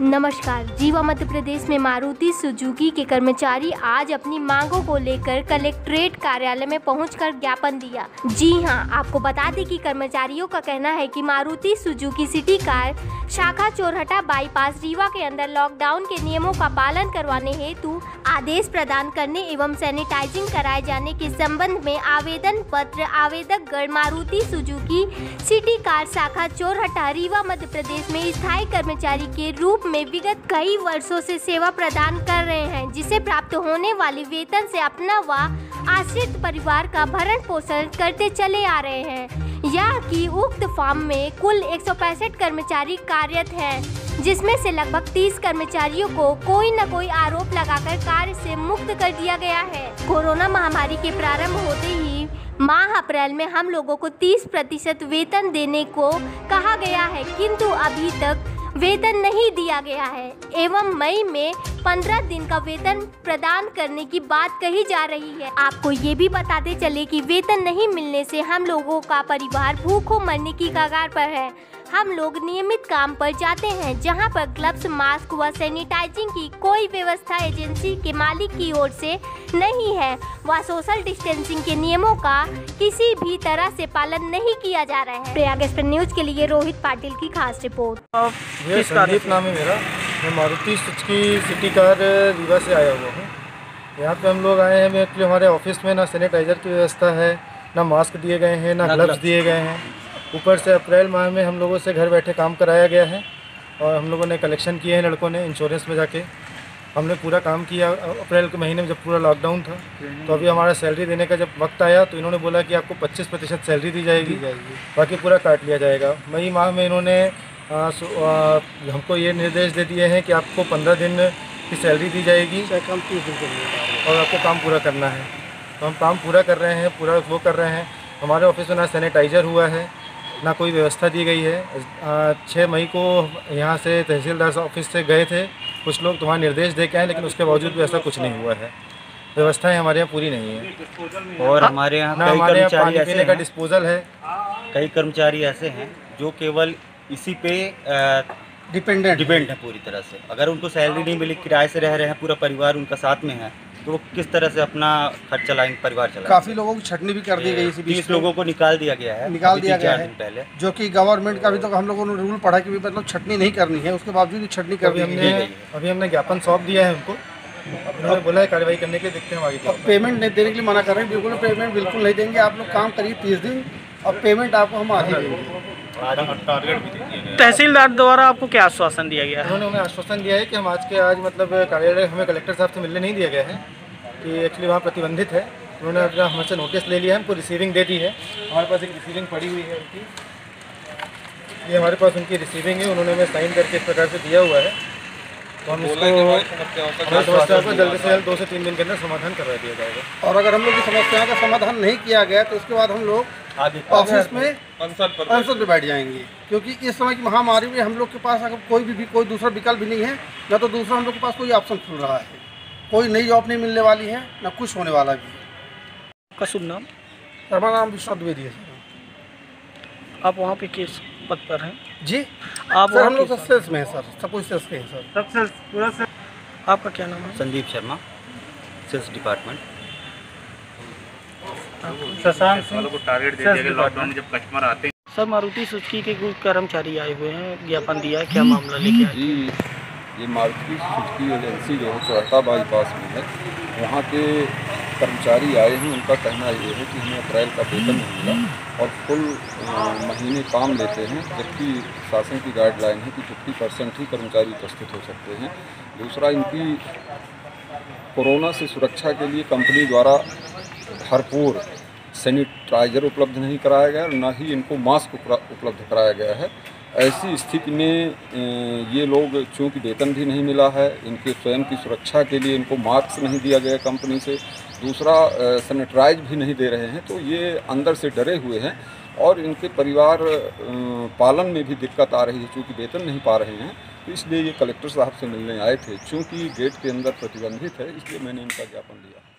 नमस्कार। जीवा मध्य प्रदेश में मारुति सुजुकी के कर्मचारी आज अपनी मांगों को लेकर कलेक्ट्रेट कार्यालय में पहुंचकर ज्ञापन दिया। जी हाँ, आपको बता दें कि कर्मचारियों का कहना है कि मारुति सुजुकी सिटी कार शाखा चोरहटा बाईपास रीवा के अंदर लॉकडाउन के नियमों का पालन करवाने हेतु आदेश प्रदान करने एवं सैनिटाइजिंग कराए जाने के संबंध में आवेदन पत्र आवेदक गण मारुति सुजुकी सिटी कार शाखा चोरहटा रीवा मध्य प्रदेश में स्थायी कर्मचारी के रूप में विगत कई वर्षों से सेवा प्रदान कर रहे हैं, जिसे प्राप्त होने वाले वेतन से अपना व आश्रित परिवार का भरण पोषण करते चले आ रहे हैं। यह कि उक्त फार्म में कुल एक सौ पैंसठ कर्मचारी कार्यरत हैं, जिसमें से लगभग 30 कर्मचारियों को कोई न कोई आरोप लगाकर कार्य से मुक्त कर दिया गया है। कोरोना महामारी के प्रारंभ होते ही माह अप्रैल में हम लोगों को 30 प्रतिशत वेतन देने को कहा गया है, किंतु अभी तक वेतन नहीं दिया गया है। एवं मई में 15 दिन का वेतन प्रदान करने की बात कही जा रही है। आपको ये भी बताते चले कि वेतन नहीं मिलने से हम लोगों का परिवार भूखों मरने की कगार पर है। हम लोग नियमित काम पर जाते हैं जहाँ पर ग्लव्स मास्क व सैनिटाइजिंग की कोई व्यवस्था एजेंसी के मालिक की ओर से नहीं है व सोशल डिस्टेंसिंग के नियमों का किसी भी तरह से पालन नहीं किया जा रहा है। प्रयाग एक्सप्रेस न्यूज़ के लिए रोहित पाटिल की खास रिपोर्ट। संदीप नाम है मेरा। मैं Maruti Suzuki city car Rewa से आया हुआ हूँ। यहाँ पे हम लोग आए हैं एक्चुअली हमारे ऑफ़िस में ना सैनिटाइज़र की व्यवस्था है ना मास्क दिए गए हैं ना ग्लव्स। दिए गए हैं। ऊपर से अप्रैल माह में हम लोगों से घर बैठे काम कराया गया है और हम लोगों ने कलेक्शन किए हैं लड़कों ने इंश्योरेंस में जाके। हमने पूरा काम किया अप्रैल के महीने में जब पूरा लॉकडाउन था तो अभी हमारा सैलरी देने का जब वक्त आया तो इन्होंने बोला कि आपको 25 प्रतिशत सैलरी दी जाएगी बाकी पूरा काट लिया जाएगा। मई माह में इन्होंने आ, आ, हमको ये निर्देश दे दिए हैं कि आपको पंद्रह दिन की सैलरी दी जाएगी काम तीस दिन के लिए। और आपको काम पूरा करना है। तो हम काम पूरा कर रहे हैं पूरा वो कर रहे हैं। हमारे ऑफ़िस में ना सैनिटाइज़र हुआ है ना कोई व्यवस्था दी गई है। छः मई को यहाँ से तहसीलदार ऑफ़िस से गए थे। कुछ लोग तुम्हारा निर्देश दे के आए लेकिन उसके बावजूद भी ऐसा कुछ नहीं हुआ है। व्यवस्थाएँ हमारे यहाँ पूरी नहीं है। और हमारे यहाँ ना कई हमारे यहाँ कर्मचारी पानी ऐसे पीने का हैं। डिस्पोजल है। कई कर्मचारी ऐसे हैं जो केवल इसी पे डिपेंडेंट डिपेंड है पूरी तरह से। अगर उनको सैलरी नहीं मिली किराए से रह रहे हैं पूरा परिवार उनका साथ में है तो वो किस तरह से अपना खर्च चलाएँगे परिवार चलाएँगे काफ़ी लोगों की छटनी भी कर दी गई इसी बीच लोगों को निकाल दिया गया है निकाल दिया गया है। पहले जो कि गवर्नमेंट का अभी तक हम लोगों ने रूल पढ़ा कि भी मतलब छटनी नहीं करनी है उसके बावजूद भी छटनी कर अभी दी हमने। अभी हमने ज्ञापन सौंप दिया है उनको उन्होंने बोला है कार्रवाई करने के लिए देखते हैं आगे। पेमेंट नहीं देने के लिए मना कर रहे हैं बिल्कुल पेमेंट बिल्कुल नहीं देंगे आप लोग काम करिए तीस दिन और पेमेंट आपको हम आगे देंगे तहसीलदार द्वारा आपको क्या आश्वासन दिया गया है? उन्होंने हमें आश्वासन दिया है कि हम आज के आज मतलब कार्यालय हमें कलेक्टर साहब से मिलने नहीं दिया गया है कि एक्चुअली वहाँ प्रतिबंधित है। उन्होंने अपना हमसे नोटिस ले लिया है हमको रिसीविंग दे दी है। हमारे पास एक रिसीविंग पड़ी हुई है उनकी। ये हमारे पास उनकी रिसीविंग है उन्होंने हमें साइन करके इस प्रकार से दिया हुआ है। तो हम इसको हमारी समस्या को जल्द से जल्द दो से तीन दिन के अंदर समाधान करवा दिया जाएगा। और अगर हम लोग की समस्याओं का समाधान नहीं किया गया तो उसके बाद हम लोग ऑफ़िस में अनशन पे बैठ जाएँगे क्योंकि इस समय की महामारी में हम लोग के पास अगर कोई भी, भी कोई दूसरा विकल्प भी नहीं है न तो दूसरा हम लोग के पास कोई ऑप्शन खुल रहा है। कोई नई जॉब नहीं मिलने वाली है न कुछ होने वाला भी है। आपका शुभ नाम? हमारा नाम विश्वनाथ द्विवेदी है सर। आप वहाँ पे किस पद पर हैं? जी। आप सर हम लोग सेल्स में है सर। सब कुछ सेल्स के हैं सर। आपका क्या नाम है? Sandeep Sharma sales department sir Maruti Suzuki के कुछ कर्मचारी आए हुए हैं ज्ञापन दिया है क्या मामला लेके आए? जी ये मारुति सुजुकी एजेंसी जो है चौहटा बाईपास में है। वहाँ के कर्मचारी आए हैं उनका कहना ये है कि हमें अप्रैल का वेतन नहीं मिला और फुल महीने काम लेते हैं जबकि शासन की गाइडलाइन है कि फिफ्टी परसेंट ही कर्मचारी उपस्थित हो सकते हैं। दूसरा इनकी कोरोना से सुरक्षा के लिए कंपनी द्वारा भरपूर सैनिटाइजर उपलब्ध नहीं कराया गया और ना ही इनको मास्क उपलब्ध कराया गया है। ऐसी स्थिति में ये लोग चूँकि वेतन भी नहीं मिला है, इनके स्वयं की सुरक्षा के लिए इनको मास्क नहीं दिया गया कंपनी से, दूसरा सैनिटाइज भी नहीं दे रहे हैं तो ये अंदर से डरे हुए हैं और इनके परिवार पालन में भी दिक्कत आ रही है, चूँकि वेतन नहीं पा रहे हैं तो इसलिए ये कलेक्टर साहब से मिलने आए थे, चूँकि गेट के अंदर प्रतिबंधित है, इसलिए मैंने इनका ज्ञापन दिया।